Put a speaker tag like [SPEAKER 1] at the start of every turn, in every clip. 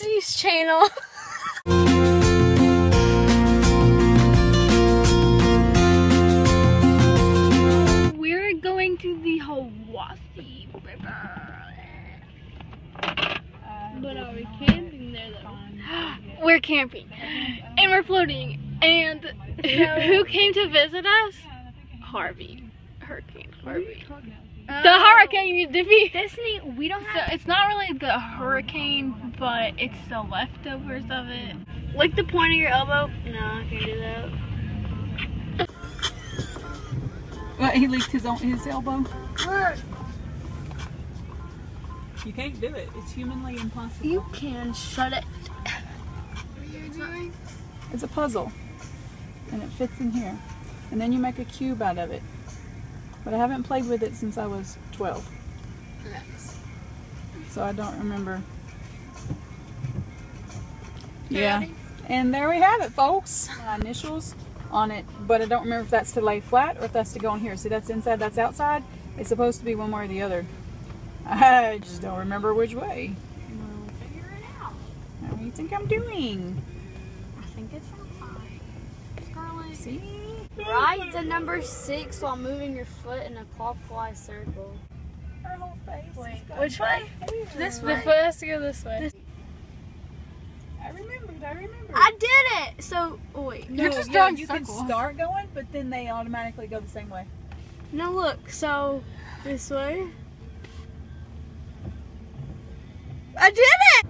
[SPEAKER 1] Destiny's channel. We're going to the Hiwassee River. But are we camping there though? we're camping. And we're floating. And who, who came to visit us? Harvey. Hurricane Harvey. The oh. hurricane you defeat.
[SPEAKER 2] Disney, we don't
[SPEAKER 1] So it's not really the hurricane, but it's the leftovers of it. Lick the point of your elbow. No, I can't do that.
[SPEAKER 3] What, he leaked his own his elbow? You can't do it. It's humanly impossible.
[SPEAKER 1] You can shut it.
[SPEAKER 3] It's a puzzle. And it fits in here. And then you make a cube out of it. But I haven't played with it since I was 12. So I don't remember. Yeah. And there we have it, folks. My initials on it. But I don't remember if that's to lay flat or if that's to go in here. See, that's inside, that's outside. It's supposed to be one way or the other. I just don't remember which way.
[SPEAKER 2] We'll figure it out.
[SPEAKER 3] How do you think I'm doing?
[SPEAKER 2] I think it's outside. Scarlet.
[SPEAKER 3] See?
[SPEAKER 1] Ride the number six while moving your foot in a clockwise circle.
[SPEAKER 3] Her whole face.
[SPEAKER 1] Wait, which way?
[SPEAKER 3] hair.
[SPEAKER 1] This the foot has to go this way.
[SPEAKER 3] I remembered. I remembered.
[SPEAKER 1] I did it. So oh, wait.
[SPEAKER 3] No,
[SPEAKER 1] You're just
[SPEAKER 3] yeah,
[SPEAKER 1] drawing
[SPEAKER 3] you
[SPEAKER 1] circles.
[SPEAKER 3] can start going, but then they automatically go the same way.
[SPEAKER 1] Now look. So this way. I did it.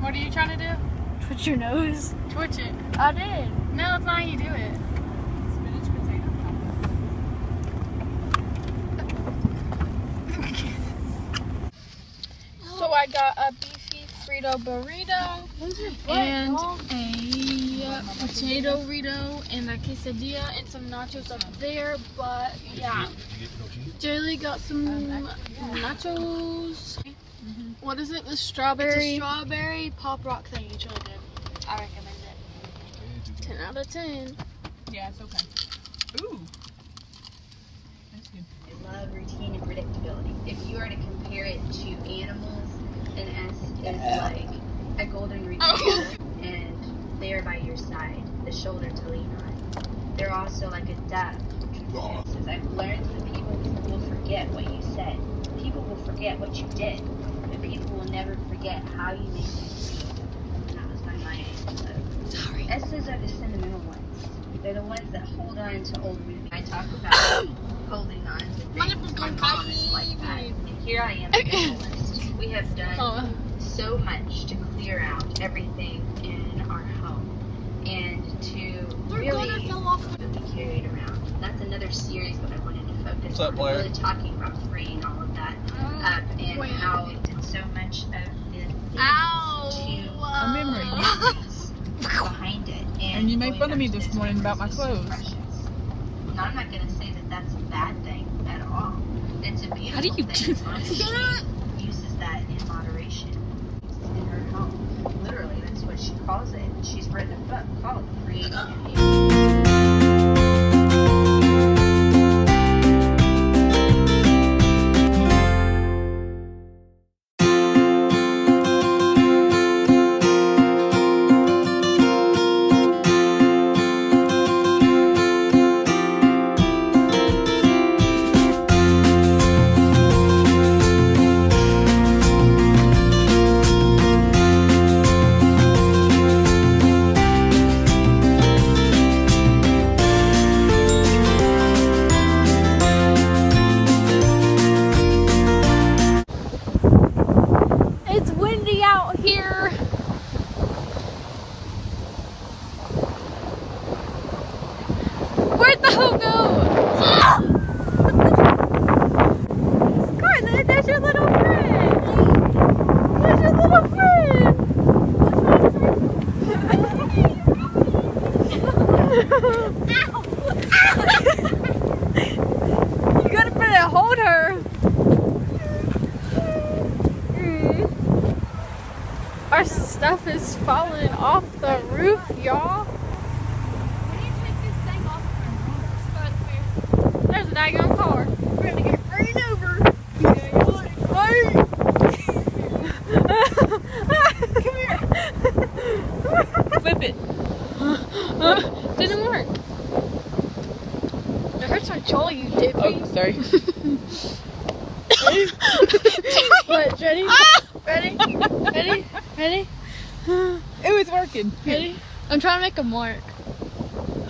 [SPEAKER 2] What are you trying to do?
[SPEAKER 1] Twitch your nose.
[SPEAKER 2] Twitch it.
[SPEAKER 1] I did.
[SPEAKER 2] No, that's not how you do it.
[SPEAKER 3] Spinach potato
[SPEAKER 2] So I got a beefy Frito burrito and a potato burrito and a quesadilla and some nachos up there. But yeah, Jaylee got some um, nachos. Mm-hmm. What is it? The
[SPEAKER 1] It's a
[SPEAKER 2] strawberry.
[SPEAKER 1] strawberry pop rock thing. It's really good. I recommend it.
[SPEAKER 2] 10 out of 10.
[SPEAKER 3] Yeah, it's okay. Ooh. That's good.
[SPEAKER 4] I love routine and predictability. If you are to compare it to animals, an S is like a golden retriever, and they are by your side, the shoulder to lean on. They're also like a duck. Says, I've learned that people will forget what you said. People will forget what you did, but people will never forget how you made them feel. And that was by Maya Angelou.
[SPEAKER 1] Sorry.
[SPEAKER 4] S's are the sentimental ones. They're the ones that hold on to old movies. I talk about holding on to things. My mom is like that. And here I am on. We have done
[SPEAKER 2] Oh,
[SPEAKER 4] so much to clear out everything in our home and to We're really be carried around. That's another series that I wanted to focus
[SPEAKER 5] What's up,
[SPEAKER 4] on.
[SPEAKER 5] Blair?
[SPEAKER 4] Really talking about freeing all of that oh, up and
[SPEAKER 2] Wait.
[SPEAKER 4] how it did so much of the things
[SPEAKER 1] Ow.
[SPEAKER 4] to
[SPEAKER 3] A uh, memory.
[SPEAKER 4] memories behind it. And,
[SPEAKER 3] And you made
[SPEAKER 4] going
[SPEAKER 3] fun of me this morning about my clothes.
[SPEAKER 4] precious. Now, I'm not going to say that that's a bad thing at all. It's a beautiful
[SPEAKER 2] How do you
[SPEAKER 4] thing
[SPEAKER 2] do
[SPEAKER 4] as long as she uses that in moderation in her home. Literally, that's what she calls it. She's written a book called Creating
[SPEAKER 1] you gotta better hold her. Our stuff is falling off the roof, y'all. There's a daggone car. We're gonna get ran over.
[SPEAKER 2] Didn't work. It hurts my jaw, you dippy.
[SPEAKER 3] Oh, sorry.
[SPEAKER 2] What? Ready? Ready? Ready? Ready?
[SPEAKER 3] It was working.
[SPEAKER 2] Ready? I'm trying to make a mark.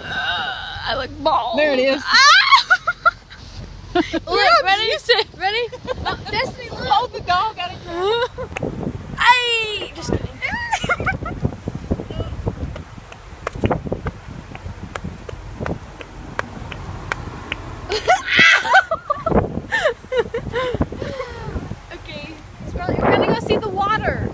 [SPEAKER 2] I look bald.
[SPEAKER 3] There it is. Ah!
[SPEAKER 2] Look, ready? Ready? Oh, Destiny, look.
[SPEAKER 3] Hold the dog out of
[SPEAKER 2] Hey! Just kidding. okay, it's probably, we're gonna go see the water.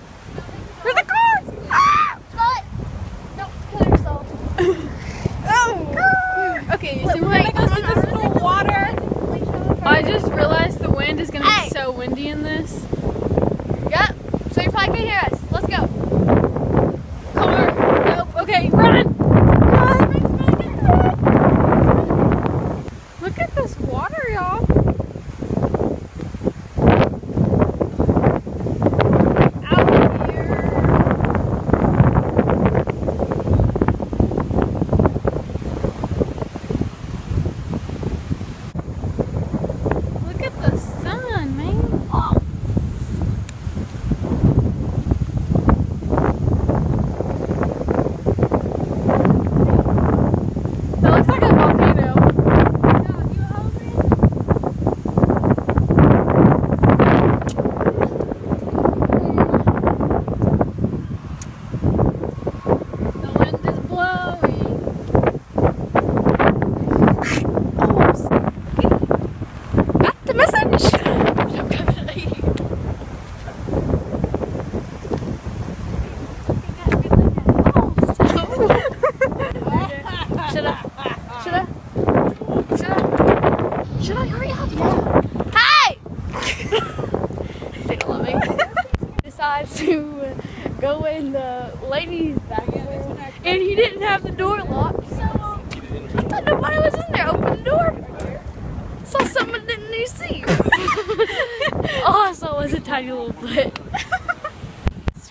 [SPEAKER 2] The
[SPEAKER 1] message.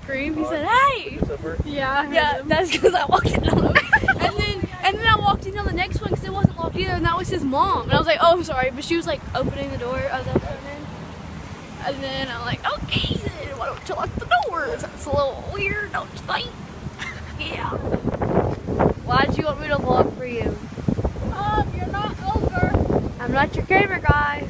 [SPEAKER 1] Scream. He said, "Hey!"
[SPEAKER 2] Yeah.
[SPEAKER 1] Yeah, that's because I walked in on him. and then and then I walked in on the next one because it wasn't locked either, and that was his mom. And I was like, oh, I'm sorry, but she was like opening the door. I was opening, and then I'm like, okay, then why don't you lock the doors? That's a little weird, don't you think? yeah. Why'd you want me to vlog for you?
[SPEAKER 2] Um, you're not over.
[SPEAKER 1] I'm not your camera guy.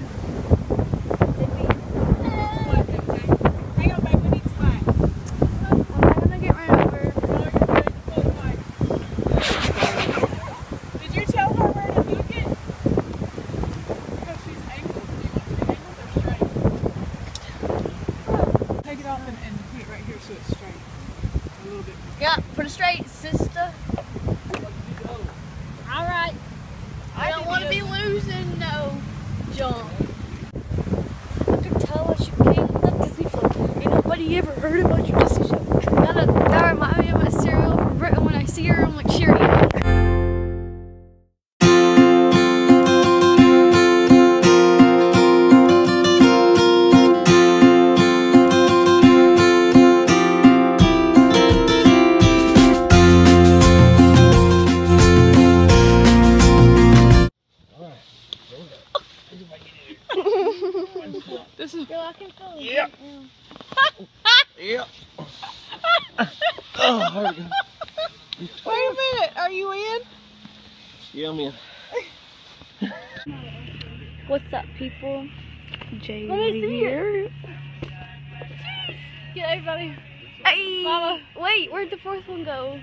[SPEAKER 1] The fourth one go?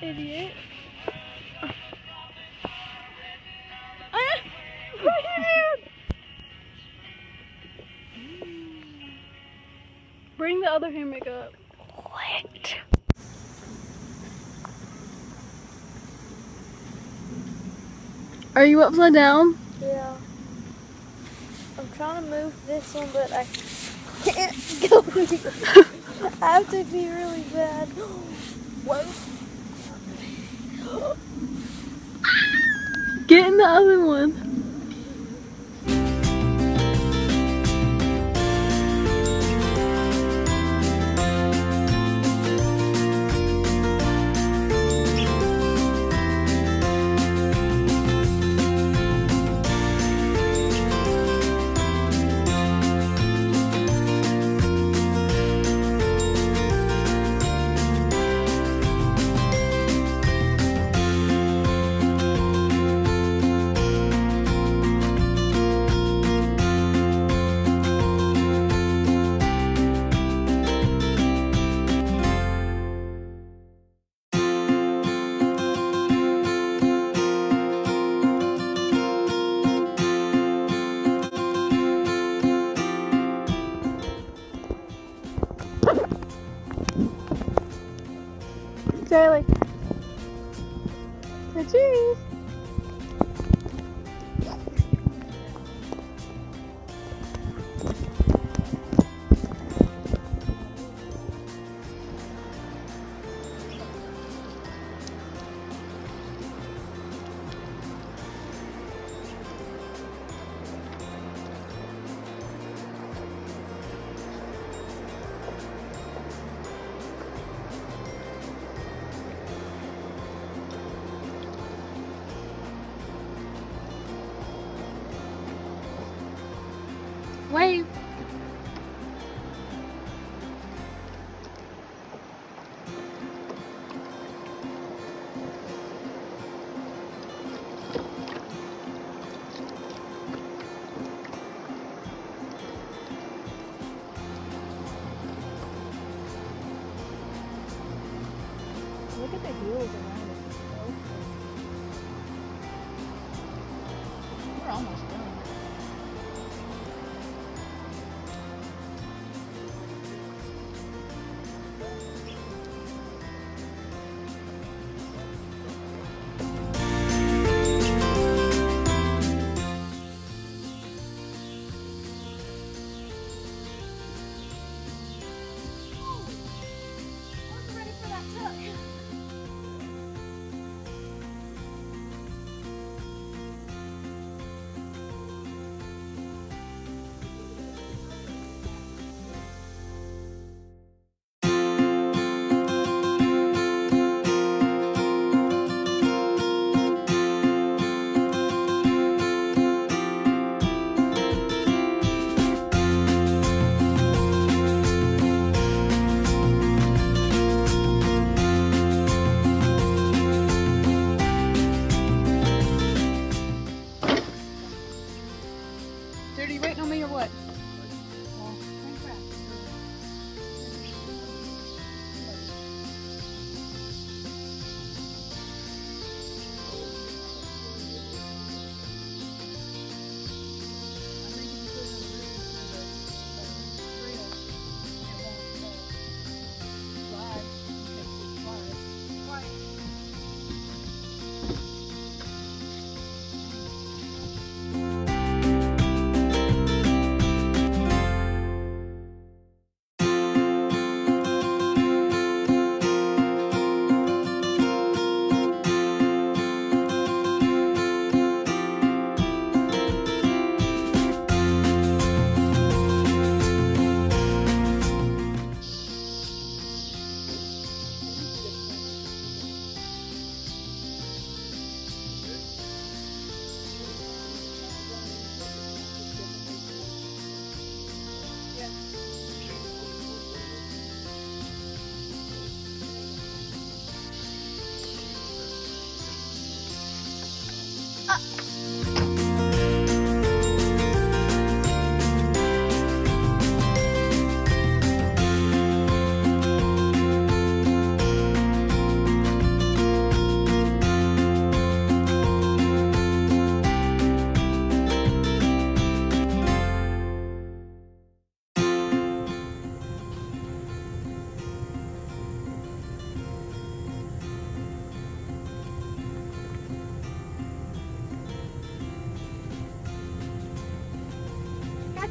[SPEAKER 2] Idiot.
[SPEAKER 1] Bring the other hammock up. What? Are you upside down?
[SPEAKER 2] Yeah. I'm trying to move this one, but I can't go. I have to be really bad.
[SPEAKER 1] Get in the other one.
[SPEAKER 3] Look at the hills around it.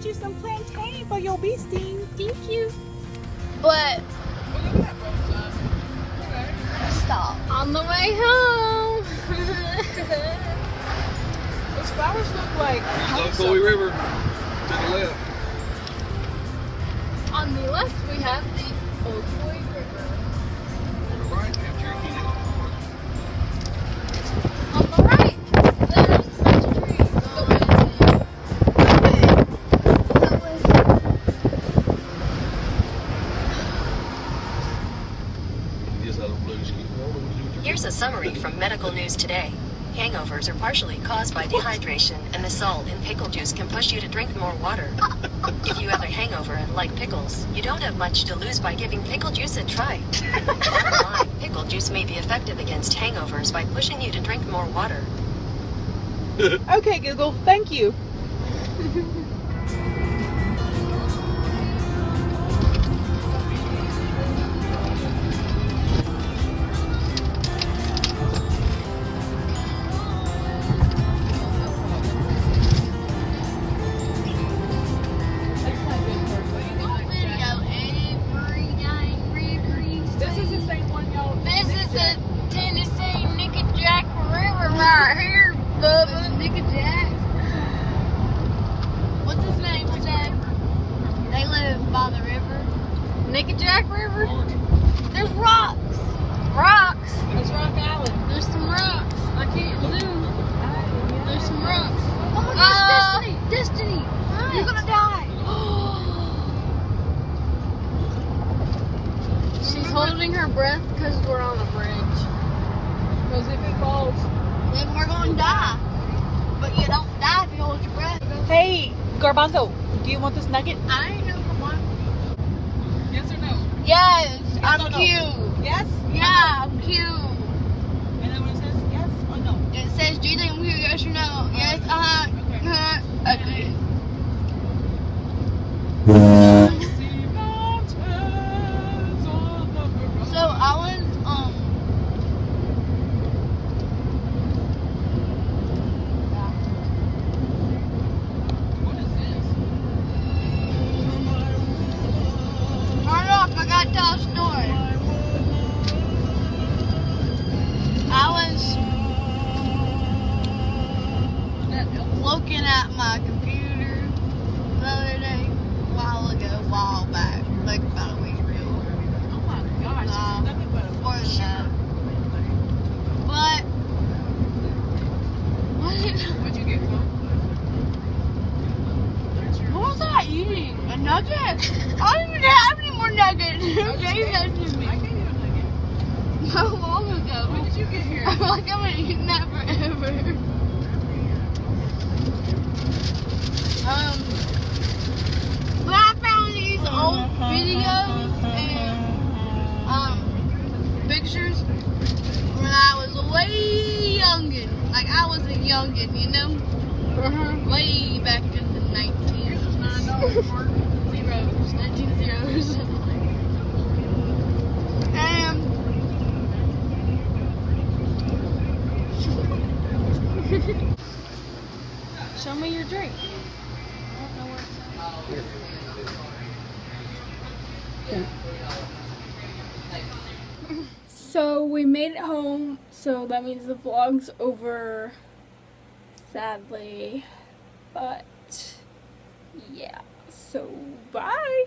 [SPEAKER 2] Got you some plantain for your bee sting.
[SPEAKER 3] Thank you. But
[SPEAKER 6] Stop.
[SPEAKER 3] on the way home.
[SPEAKER 2] Those flowers look like
[SPEAKER 5] Look Coy River to the left.
[SPEAKER 3] on the left we have
[SPEAKER 7] summary from Medical News Today. Hangovers are partially caused by dehydration, and the salt in pickle juice can push you to drink more water. If you have a hangover and like pickles, you don't have much to lose by giving pickle juice a try. Pickle juice may be effective against hangovers by pushing you to drink more water.
[SPEAKER 2] Okay, Google. Thank you.
[SPEAKER 1] You're gonna
[SPEAKER 8] die.
[SPEAKER 1] She's holding her breath because we're on a bridge.
[SPEAKER 3] Because if it falls,
[SPEAKER 8] then we're gonna die. But you don't die if you hold your breath.
[SPEAKER 3] Hey, Garbanzo, do you want this nugget?
[SPEAKER 8] I know Garbanzo.
[SPEAKER 3] Yes or no?
[SPEAKER 8] Yes, yes
[SPEAKER 3] I'm no?
[SPEAKER 8] cute.
[SPEAKER 3] Yes?
[SPEAKER 8] Yeah, I'm cute.
[SPEAKER 3] And then when it yes or no?
[SPEAKER 8] It says, do you think I'm cute, yes or no? Yes, uh-huh, Uh, okay.
[SPEAKER 3] Uh-huh. okay. So
[SPEAKER 8] more nuggets. Who gave that to me?
[SPEAKER 3] I gave you a nugget.
[SPEAKER 8] How long ago?
[SPEAKER 3] When did you get here?
[SPEAKER 8] I feel like I've been eating that forever. Um, but I found these old videos and um pictures when I was way youngin. Like I was a youngin, you know, way back in the 19 zeros, 19 zeros. Show me your drink.
[SPEAKER 2] So we made it home, so that means the vlog's over, sadly. But yeah, so bye.